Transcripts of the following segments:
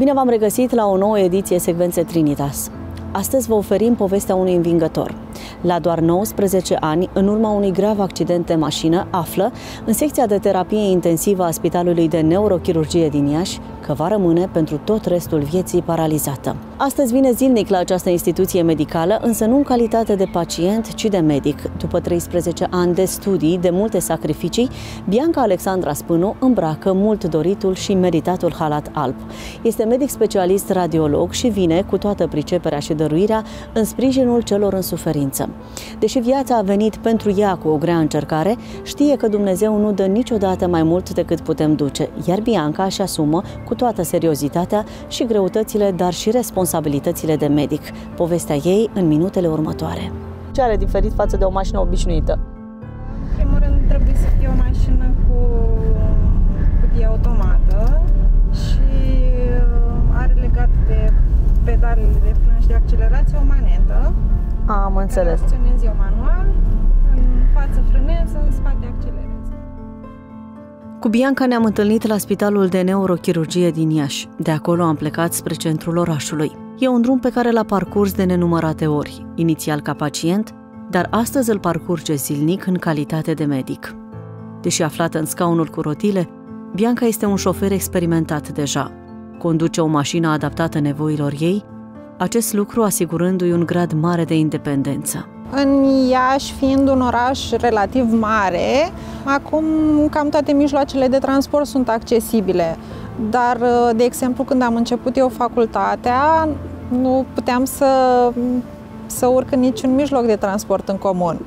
Bine v-am regăsit la o nouă ediție Secvențe Trinitas. Astăzi vă oferim povestea unui învingător. La doar 19 ani, în urma unui grav accident de mașină, află, în secția de terapie intensivă a Spitalului de Neurochirurgie din Iași, că va rămâne pentru tot restul vieții paralizată. Astăzi vine zilnic la această instituție medicală, însă nu în calitate de pacient, ci de medic. După 13 ani de studii, de multe sacrificii, Bianca Alexandra Spânu îmbracă mult doritul și meritatul halat alb. Este medic specialist radiolog și vine cu toată priceperea și dăruirea în sprijinul celor în suferință. Deși viața a venit pentru ea cu o grea încercare, știe că Dumnezeu nu dă niciodată mai mult decât putem duce, iar Bianca își asumă cu toată seriozitatea și greutățile, dar și responsabilitățile de medic. Povestea ei în minutele următoare. Ce are diferit față de o mașină obișnuită? În primul rând trebuie să fie o mașină cu cutie automată și uh, are legat de pedalele de frân și de accelerație o manetă. Am înțeles. Acționez eu manual, în față frânez, în spate accelerez. Cu Bianca ne-am întâlnit la Spitalul de Neurochirurgie din Iași. De acolo am plecat spre centrul orașului. E un drum pe care l-a parcurs de nenumărate ori, inițial ca pacient, dar astăzi îl parcurge zilnic în calitate de medic. Deși aflată în scaunul cu rotile, Bianca este un șofer experimentat deja. Conduce o mașină adaptată nevoilor ei, acest lucru asigurându-i un grad mare de independență. În Iași, fiind un oraș relativ mare, acum cam toate mijloacele de transport sunt accesibile. Dar, de exemplu, când am început eu facultatea, nu puteam să, să urc în niciun mijloc de transport în comun.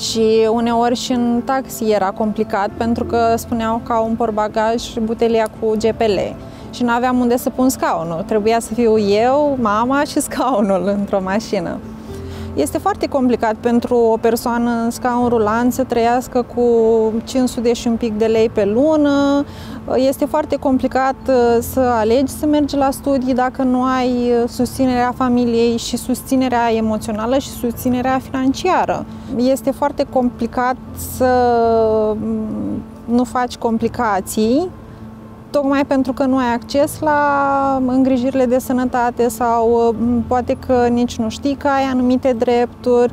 Și uneori și în taxi era complicat pentru că spuneau că au un portbagaj butelia cu GPL și nu aveam unde să pun scaunul. Trebuia să fiu eu, mama și scaunul într-o mașină. Este foarte complicat pentru o persoană în scaun rulant să trăiască cu 500 și un pic de lei pe lună. Este foarte complicat uh, să alegi să mergi la studii dacă nu ai uh, susținerea familiei și susținerea emoțională și susținerea financiară. Este foarte complicat să mm, nu faci complicații tocmai pentru că nu ai acces la îngrijirile de sănătate sau poate că nici nu știi că ai anumite drepturi.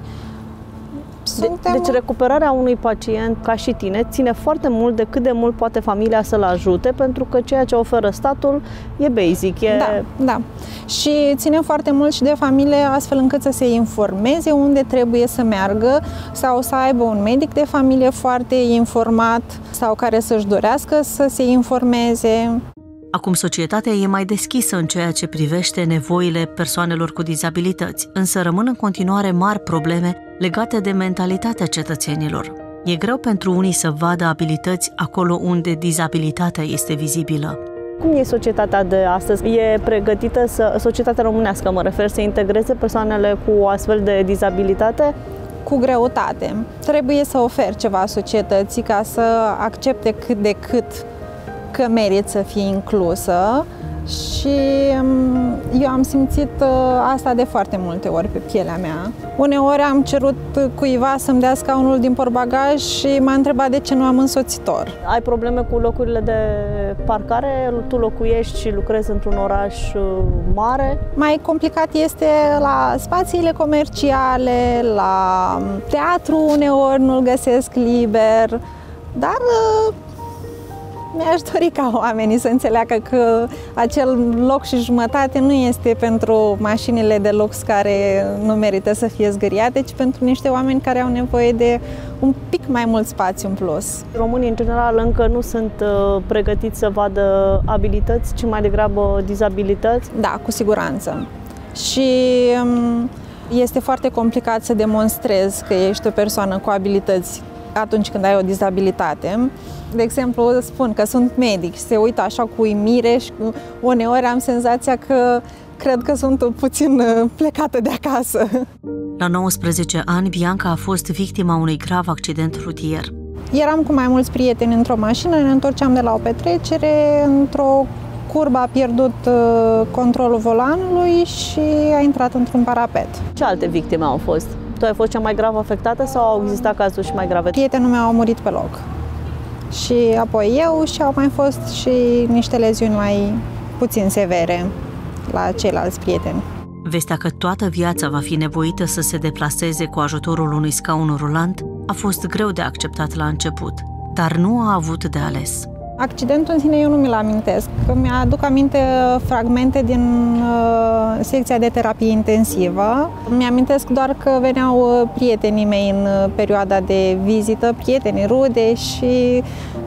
Suntem... Deci recuperarea unui pacient ca și tine ține foarte mult de cât de mult poate familia să-l ajute, pentru că ceea ce oferă statul e basic. E... Da, da. Și ține foarte mult și de familie astfel încât să se informeze unde trebuie să meargă sau să aibă un medic de familie foarte informat sau care să-și dorească să se informeze. Acum societatea e mai deschisă în ceea ce privește nevoile persoanelor cu dizabilități, însă rămân în continuare mari probleme legate de mentalitatea cetățenilor. E greu pentru unii să vadă abilități acolo unde dizabilitatea este vizibilă. Cum e societatea de astăzi? E pregătită să, societatea românească, mă refer, să integreze persoanele cu astfel de dizabilitate? Cu greutate. Trebuie să oferi ceva societății ca să accepte cât de cât că merit să fie inclusă și mm, eu am simțit uh, asta de foarte multe ori pe pielea mea. Uneori am cerut cuiva să-mi dea scaunul din porbagaj și m-a întrebat de ce nu am însoțitor. Ai probleme cu locurile de parcare? Tu locuiești și lucrezi într-un oraș uh, mare? Mai complicat este la spațiile comerciale, la teatru uneori nu-l găsesc liber, dar uh, mi-aș dori ca oamenii să înțeleagă că acel loc și jumătate nu este pentru mașinile de lux care nu merită să fie zgâriate, ci pentru niște oameni care au nevoie de un pic mai mult spațiu în plus. Românii, în general, încă nu sunt uh, pregătiți să vadă abilități, ci mai degrabă dizabilități? Da, cu siguranță. Și um, este foarte complicat să demonstrezi că ești o persoană cu abilități atunci când ai o dizabilitate. De exemplu, spun că sunt medic și se uită așa cu uimire și uneori am senzația că cred că sunt puțin uh, plecată de acasă. La 19 ani, Bianca a fost victima unui grav accident rutier. Eram cu mai mulți prieteni într-o mașină, ne întorceam de la o petrecere, într-o curbă a pierdut uh, controlul volanului și a intrat într-un parapet. Ce alte victime au fost? Tu ai fost cea mai grav afectată sau au existat cazuri și mai grave? Prietenul meu a murit pe loc. Și apoi eu și au mai fost și niște leziuni mai puțin severe la ceilalți prieteni. Vestea că toată viața va fi nevoită să se deplaseze cu ajutorul unui scaun rulant a fost greu de acceptat la început, dar nu a avut de ales. Accidentul în sine eu nu mi-l amintesc. Mi-aduc aminte uh, fragmente din uh, secția de terapie intensivă. Mi-amintesc doar că veneau uh, prietenii mei în uh, perioada de vizită, prieteni, rude și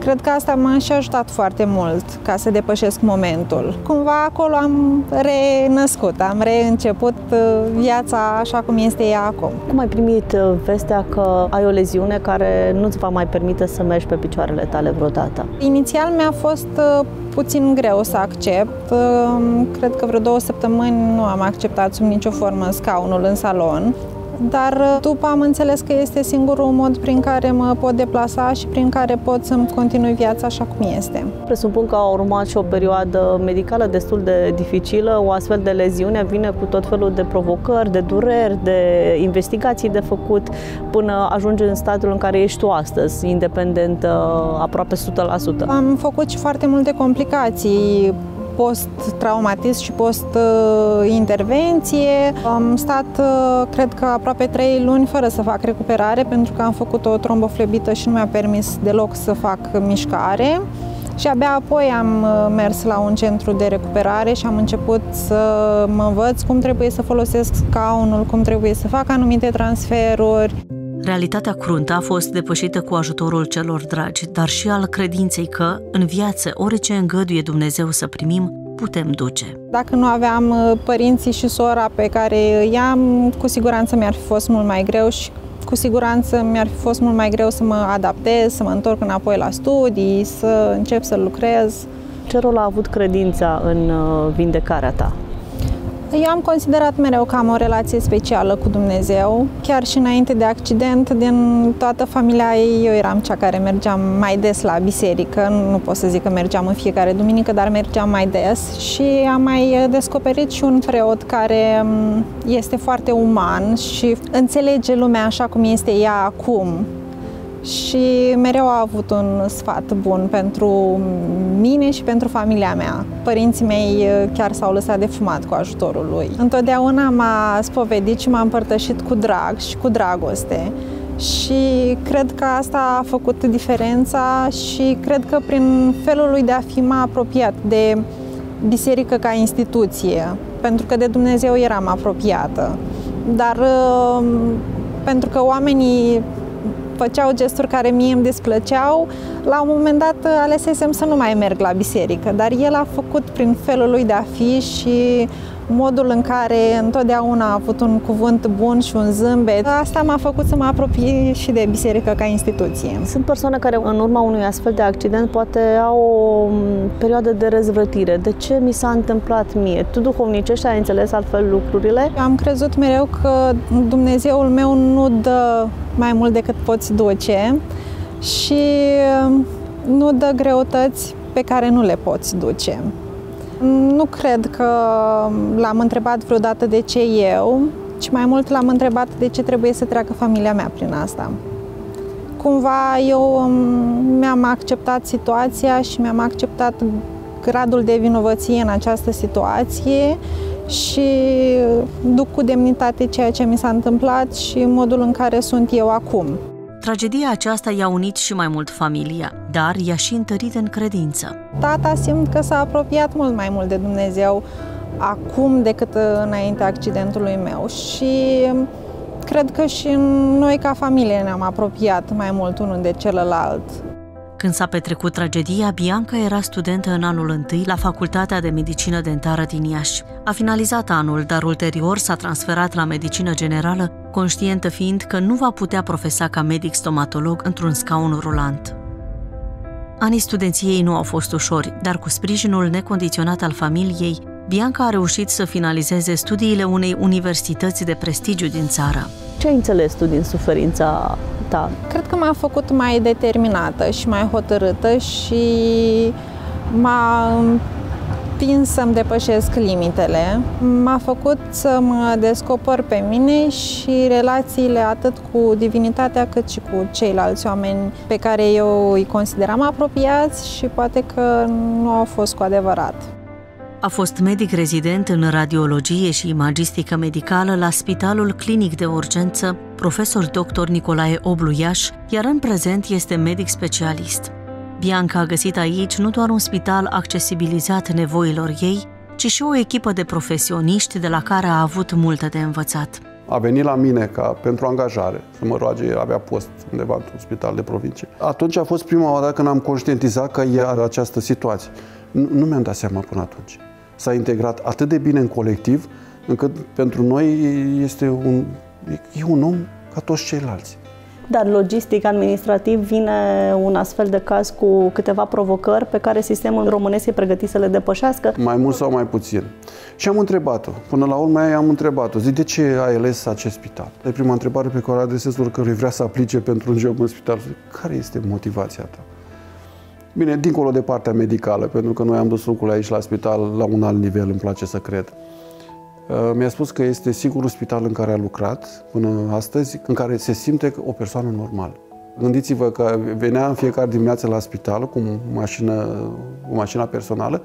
cred că asta m-a și ajutat foarte mult ca să depășesc momentul. Cumva acolo am renăscut, am reînceput uh, viața așa cum este ea acum. Cum ai primit uh, vestea că ai o leziune care nu-ți va mai permite să mergi pe picioarele tale vreodată? Inițial Inițial mi-a fost uh, puțin greu să accept. Uh, cred că vreo două săptămâni nu am acceptat sub nicio formă scaunul în salon dar uh, după am înțeles că este singurul mod prin care mă pot deplasa și prin care pot să-mi continui viața așa cum este. Presupun că a urmat și o perioadă medicală destul de dificilă, o astfel de leziune vine cu tot felul de provocări, de dureri, de investigații de făcut, până ajungi în stadiul în care ești tu astăzi, independent aproape 100%. Am făcut și foarte multe complicații post-traumatism și post-intervenție. Am stat, uh, cred că, aproape trei luni fără să fac recuperare pentru că am făcut o tromboflebită și nu mi-a permis deloc să fac mișcare. Și abia apoi am uh, mers la un centru de recuperare și am început să mă învăț cum trebuie să folosesc scaunul, cum trebuie să fac anumite transferuri. Realitatea cruntă a fost depășită cu ajutorul celor dragi, dar și al credinței că, în viață, orice îngăduie Dumnezeu să primim, putem duce. Dacă nu aveam uh, părinții și sora pe care îi am, cu siguranță mi-ar fi fost mult mai greu și cu siguranță mi-ar fi fost mult mai greu să mă adaptez, să mă întorc înapoi la studii, să încep să lucrez. Ce rol a avut credința în uh, vindecarea ta? Eu am considerat mereu că am o relație specială cu Dumnezeu. Chiar și înainte de accident, din toată familia ei, eu eram cea care mergeam mai des la biserică. Nu pot să zic că mergeam în fiecare duminică, dar mergeam mai des. Și am mai descoperit și un preot care mm, este foarte uman și înțelege lumea așa cum este ea acum și mereu a avut un sfat bun pentru mine și pentru familia mea. Părinții mei uh, chiar s-au lăsat de fumat cu ajutorul lui. Întotdeauna m-a spovedit și m-a împărtășit cu drag și cu dragoste. Și cred că asta a făcut diferența și cred că prin felul lui de a fi m-a apropiat de biserică ca instituție, pentru că de Dumnezeu eram apropiată. Dar uh, pentru că oamenii făceau gesturi care mie îmi desplăceau, la un moment dat alesesem să nu mai merg la biserică, dar el a făcut prin felul lui de a fi și modul în care întotdeauna a avut un cuvânt bun și un zâmbet. Asta m-a făcut să mă apropie și de biserică ca instituție. Sunt persoane care în urma unui astfel de accident poate au o perioadă de rezvrătire. De ce mi s-a întâmplat mie? Tu duhovnicești ai înțeles altfel lucrurile? Am crezut mereu că Dumnezeul meu nu dă mai mult decât poți duce și nu dă greutăți pe care nu le poți duce. Nu cred că l-am întrebat vreodată de ce eu, ci mai mult l-am întrebat de ce trebuie să treacă familia mea prin asta. Cumva eu mi-am acceptat situația și mi-am acceptat gradul de vinovăție în această situație și duc cu demnitate ceea ce mi s-a întâmplat și modul în care sunt eu acum. Tragedia aceasta i-a unit și mai mult familia, dar i-a și întărit în credință. Tata simt că s-a apropiat mult mai mult de Dumnezeu acum decât înainte accidentului meu și cred că și noi ca familie ne-am apropiat mai mult unul de celălalt. Când s-a petrecut tragedia, Bianca era studentă în anul întâi la Facultatea de Medicină Dentară din Iași. A finalizat anul, dar ulterior s-a transferat la medicină generală, conștientă fiind că nu va putea profesa ca medic stomatolog într-un scaun rulant. Anii studenției nu au fost ușori, dar cu sprijinul necondiționat al familiei, Bianca a reușit să finalizeze studiile unei universități de prestigiu din țară. Ce ai înțeles tu din suferința ta? Cred că m-a făcut mai determinată și mai hotărâtă și m-a împins să-mi depășesc limitele. M-a făcut să mă descoper pe mine și relațiile atât cu divinitatea cât și cu ceilalți oameni pe care eu îi consideram apropiați și poate că nu au fost cu adevărat. A fost medic rezident în radiologie și imagistică medicală la Spitalul Clinic de Urgență, profesor dr. Nicolae Obluiaș, iar în prezent este medic specialist. Bianca a găsit aici nu doar un spital accesibilizat nevoilor ei, ci și o echipă de profesioniști de la care a avut multe de învățat. A venit la mine ca pentru angajare, să mă roage, avea post undeva într-un spital de provincie. Atunci a fost prima oară când am conștientizat că e această situație. Nu, nu mi-am dat seama până atunci. S-a integrat atât de bine în colectiv, încât pentru noi este un, e un om ca toți ceilalți. Dar logistic, administrativ, vine un astfel de caz cu câteva provocări pe care sistemul românesc e pregătit să le depășească? Mai mult sau mai puțin. Și am întrebat-o. Până la urmă am întrebat-o. Zic, de ce ai ales acest spital? E prima întrebare pe care o adresez oricărui vrea să aplice pentru un job în spital. Zic, care este motivația ta? Bine, dincolo de partea medicală, pentru că noi am dus lucrurile aici la spital la un alt nivel, îmi place să cred. Uh, mi-a spus că este singurul spital în care a lucrat până astăzi, în care se simte o persoană normală. Gândiți-vă că venea în fiecare dimineață la spital cu mașină, o mașină personală,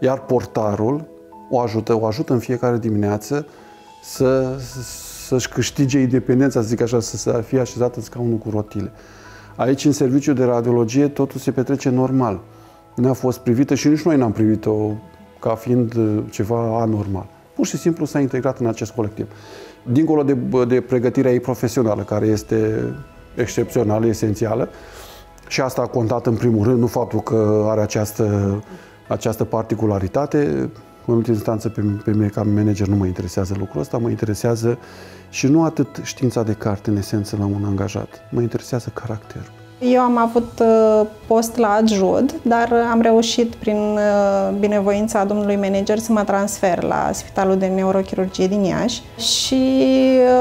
iar portarul o ajută, o ajută în fiecare dimineață să, să-și câștige independența, să zic așa, să fie așezată în scaunul cu rotile. Aici, în serviciul de radiologie, totul se petrece normal. Nu a fost privită și nici noi n-am privit-o ca fiind ceva anormal pur și simplu s-a integrat în acest colectiv. Dincolo de, de pregătirea ei profesională, care este excepțională, esențială, și asta a contat în primul rând, nu faptul că are această, această particularitate, în ultimă instanță pe, pe mine ca manager nu mă interesează lucrul ăsta, mă interesează și nu atât știința de carte în esență la un angajat, mă interesează caracterul. Eu am avut uh, post la adjud, dar am reușit prin uh, binevoința domnului manager să mă transfer la Spitalul de Neurochirurgie din Iași și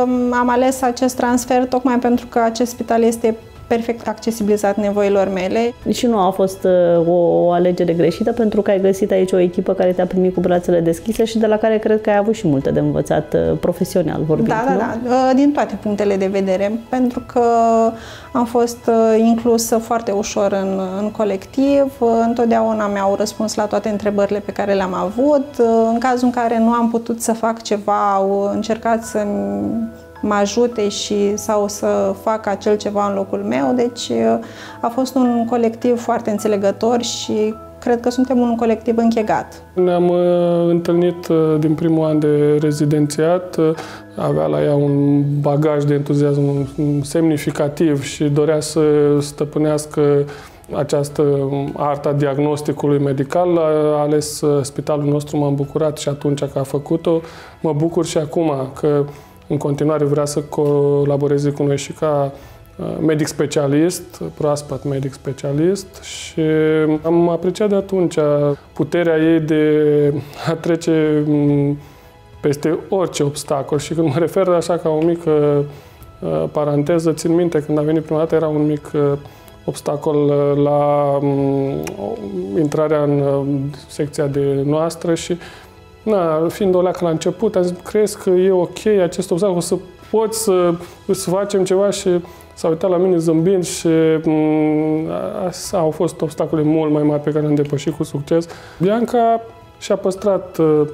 um, am ales acest transfer tocmai pentru că acest spital este perfect accesibilizat nevoilor mele. Și nu a fost uh, o, o alegere greșită pentru că ai găsit aici o echipă care te-a primit cu brațele deschise și de la care cred că ai avut și multe de învățat uh, profesional vorbind, Da, da, nu? da, uh, din toate punctele de vedere, pentru că am fost inclusă foarte ușor în, în colectiv, întotdeauna mi-au răspuns la toate întrebările pe care le-am avut. În cazul în care nu am putut să fac ceva, au încercat să mă ajute și sau să facă acel ceva în locul meu. Deci a fost un colectiv foarte înțelegător și cred că suntem un colectiv închegat. Ne-am uh, întâlnit uh, din primul an de rezidențiat, uh, avea la ea un bagaj de entuziasm semnificativ și dorea să stăpânească această arta diagnosticului medical. A ales spitalul nostru, m-am bucurat și atunci că a făcut-o. Mă bucur și acum că în continuare vrea să colaboreze cu noi și ca uh, medic specialist, proaspăt medic specialist și am apreciat de atunci puterea ei de a trece mm, peste orice obstacol și când mă refer așa ca o mică uh, paranteză, țin minte când a venit prima dată era un mic uh, obstacol la mm, intrarea în secția de noastră și na, fiind o leacă la început, am zis, crezi că e ok acest obstacol, o să poți să, să facem ceva și s-a uitat la mine zâmbind și mm, au fost obstacole mult mai mari pe care am depășit cu succes. Bianca și-a păstrat uh,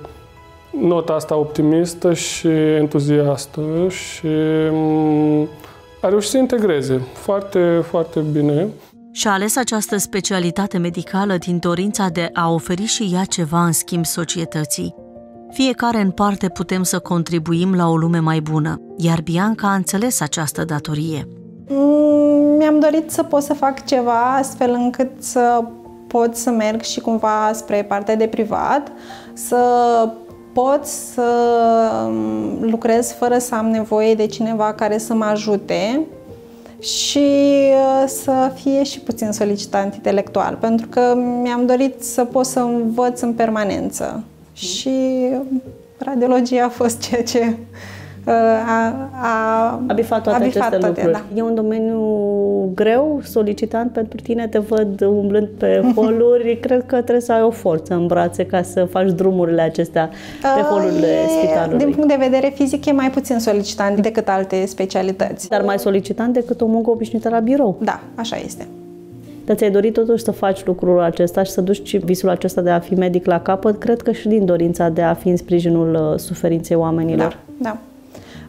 nota asta optimistă și entuziastă și mm, a reușit să integreze foarte, foarte bine. Și-a ales această specialitate medicală din dorința de a oferi și ea ceva în schimb societății. Fiecare în parte putem să contribuim la o lume mai bună, iar Bianca a înțeles această datorie. Mm, mi-am dorit să pot să fac ceva astfel încât să pot să merg și cumva spre partea de privat, să pot să mm, lucrez fără să am nevoie de cineva care să mă ajute și uh, să fie și puțin solicitant intelectual, pentru că mi-am dorit să pot să învăț în permanență. Și radiologia a fost ceea ce uh, a, a, a bifat toate a bifat aceste toate, lucruri. Da. E un domeniu greu, solicitant pentru tine, te văd umblând pe holuri, cred că trebuie să ai o forță în brațe ca să faci drumurile acestea pe uh, holurile e, spitalului. Din punct de vedere fizic e mai puțin solicitant decât alte specialități. Dar mai solicitant decât o muncă obișnuită la birou. Da, așa este. Dar ți-ai dorit totuși să faci lucrul acesta și să duci visul acesta de a fi medic la capăt, cred că și din dorința de a fi în sprijinul uh, suferinței oamenilor. Da, da.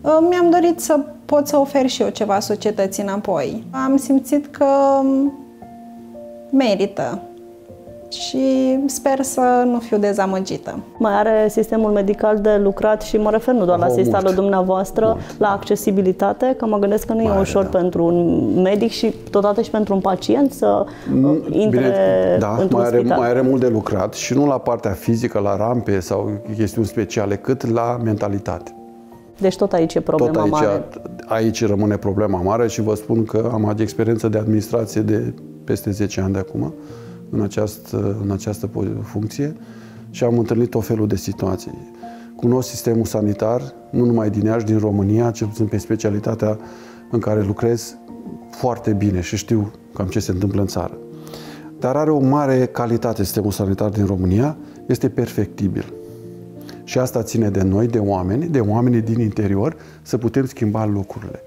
Uh, mi-am dorit să pot să ofer și eu ceva societății înapoi. Am simțit că um, merită și sper să nu fiu dezamăgită. Mai are sistemul medical de lucrat și mă refer nu doar la sistemul lui dumneavoastră, mult. la accesibilitate, că mă gândesc că nu mai e ușor da. pentru un medic și totodată și pentru un pacient să nu, intre bine, da, într-un mai are, spital. mai are mult de lucrat și nu la partea fizică, la rampe sau chestiuni speciale, cât la mentalitate. Deci tot aici e problema tot aici, mare. Aici rămâne problema mare și vă spun că am experiență de administrație de peste 10 ani de acum în această, în această funcție și am întâlnit o felul de situații. Cunosc sistemul sanitar, nu numai din Iași, din România, cel puțin pe specialitatea în care lucrez foarte bine și știu cam ce se întâmplă în țară. Dar are o mare calitate sistemul sanitar din România, este perfectibil. Și asta ține de noi, de oameni, de oamenii din interior, să putem schimba lucrurile.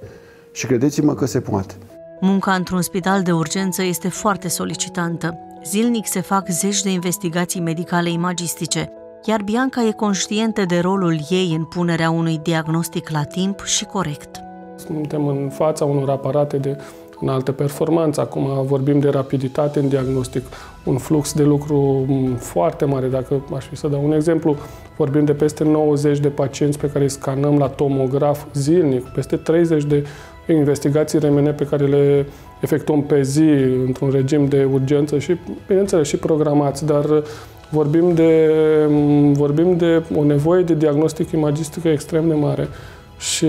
Și credeți-mă că se poate. Munca într-un spital de urgență este foarte solicitantă. Zilnic se fac zeci de investigații medicale imagistice, iar Bianca e conștientă de rolul ei în punerea unui diagnostic la timp și corect. Suntem în fața unor aparate de înaltă performanță. Acum vorbim de rapiditate în diagnostic, un flux de lucru foarte mare. Dacă aș fi să dau un exemplu, vorbim de peste 90 de pacienți pe care îi scanăm la tomograf zilnic, peste 30 de investigații RMN pe care le efectuăm pe zi într-un regim de urgență și, bineînțeles, și programați, dar vorbim de, vorbim de o nevoie de diagnostic imagistică extrem de mare și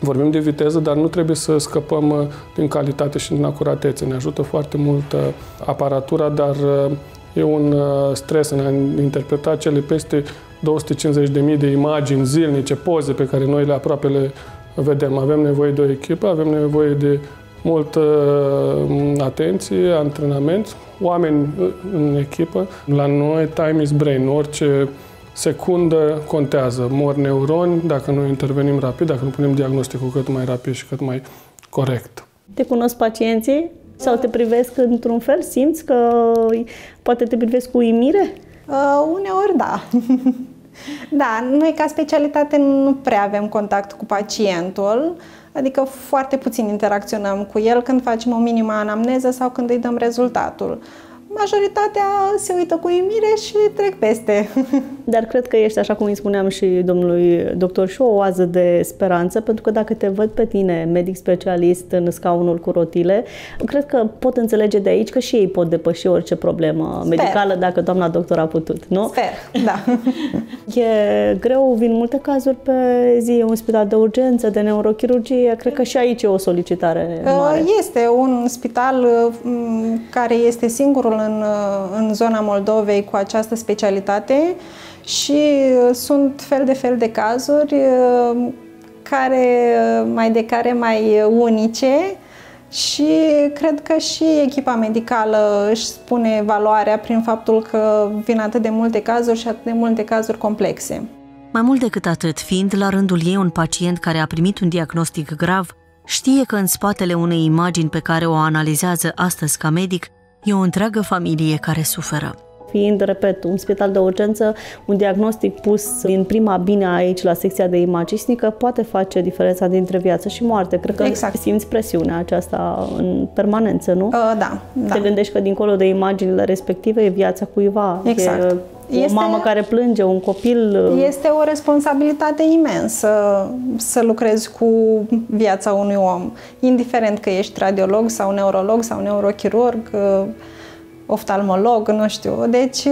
vorbim de viteză, dar nu trebuie să scăpăm uh, din calitate și din acuratețe. Ne ajută foarte mult uh, aparatura, dar uh, e un stres în a interpreta cele peste 250.000 de imagini zilnice, poze pe care noi le aproape le vedem. Avem nevoie de o echipă, avem nevoie de multă atenție, antrenament, oameni în echipă. La noi time is brain, orice secundă contează. Mor neuroni dacă nu intervenim rapid, dacă nu punem diagnosticul cât mai rapid și cât mai corect. Te cunosc pacienții sau te privesc într-un fel? Simți că poate te privesc cu uimire? Uh, uneori da. da, noi ca specialitate nu prea avem contact cu pacientul, adică foarte puțin interacționăm cu el când facem o minimă anamneză sau când îi dăm rezultatul majoritatea se uită cu uimire și trec peste. Dar cred că ești, așa cum îi spuneam și domnului doctor, și o oază de speranță, pentru că dacă te văd pe tine, medic specialist în scaunul cu rotile, cred că pot înțelege de aici că și ei pot depăși orice problemă Sper. medicală dacă doamna doctor a putut, nu? Sper, da. E greu, vin multe cazuri pe zi, un spital de urgență, de neurochirurgie, cred că și aici e o solicitare mare. Este un spital care este singurul în, în zona Moldovei cu această specialitate și sunt fel de fel de cazuri care mai de care mai unice și cred că și echipa medicală își spune valoarea prin faptul că vin atât de multe cazuri și atât de multe cazuri complexe. Mai mult decât atât, fiind la rândul ei un pacient care a primit un diagnostic grav, știe că în spatele unei imagini pe care o analizează astăzi ca medic E o întreagă familie care suferă. Fiind, repet, un spital de urgență, un diagnostic pus din prima bine aici la secția de imagistică poate face diferența dintre viață și moarte. Cred că exact. simți presiunea aceasta în permanență, nu? Uh, da, da. Te gândești că dincolo de imaginile respective e viața cuiva. Exact. E este, o mamă care plânge, un copil. Este o responsabilitate imensă să lucrezi cu viața unui om, indiferent că ești radiolog sau neurolog sau neurochirurg, oftalmolog, nu știu. Deci,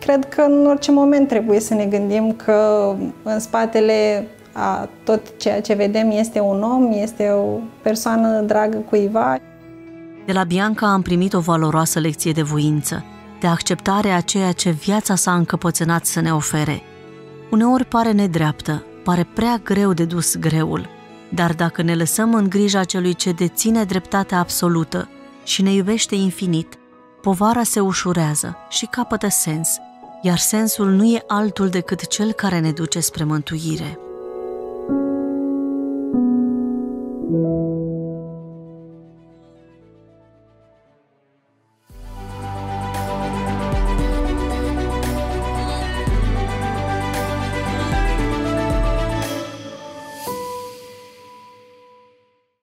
cred că în orice moment trebuie să ne gândim că în spatele a tot ceea ce vedem este un om, este o persoană dragă cuiva. De la Bianca am primit o valoroasă lecție de voință de acceptare a ceea ce viața s-a încăpățânat să ne ofere. Uneori pare nedreaptă, pare prea greu de dus greul, dar dacă ne lăsăm în grija celui ce deține dreptatea absolută și ne iubește infinit, povara se ușurează și capătă sens, iar sensul nu e altul decât cel care ne duce spre mântuire.